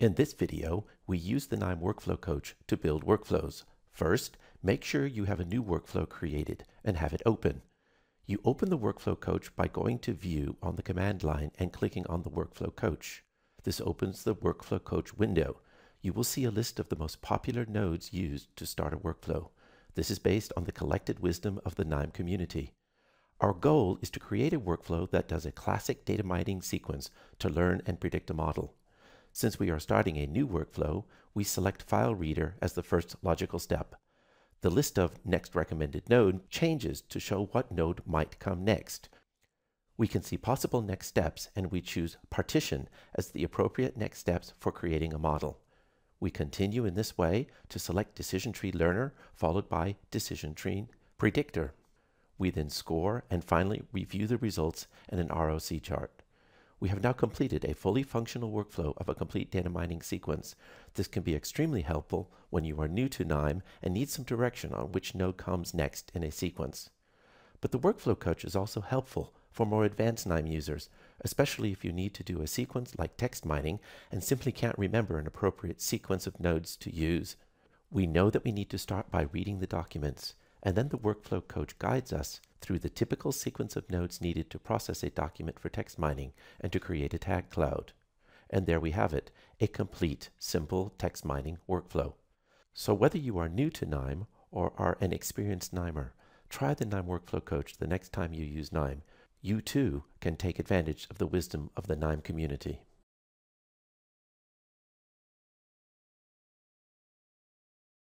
In this video, we use the KNIME Workflow Coach to build workflows. First, make sure you have a new workflow created and have it open. You open the Workflow Coach by going to View on the command line and clicking on the Workflow Coach. This opens the Workflow Coach window. You will see a list of the most popular nodes used to start a workflow. This is based on the collected wisdom of the KNIME community. Our goal is to create a workflow that does a classic data mining sequence to learn and predict a model. Since we are starting a new workflow, we select File Reader as the first logical step. The list of next recommended node changes to show what node might come next. We can see possible next steps and we choose Partition as the appropriate next steps for creating a model. We continue in this way to select Decision Tree Learner followed by Decision Tree Predictor. We then score and finally review the results in an ROC chart. We have now completed a fully functional workflow of a complete data mining sequence. This can be extremely helpful when you are new to KNIME and need some direction on which node comes next in a sequence. But the Workflow Coach is also helpful for more advanced KNIME users, especially if you need to do a sequence like text mining and simply can't remember an appropriate sequence of nodes to use. We know that we need to start by reading the documents, and then the Workflow Coach guides us through the typical sequence of nodes needed to process a document for text mining and to create a tag cloud. And there we have it, a complete, simple text mining workflow. So whether you are new to KNIME or are an experienced KNIMEr, try the KNIME Workflow Coach the next time you use KNIME. You too can take advantage of the wisdom of the KNIME community.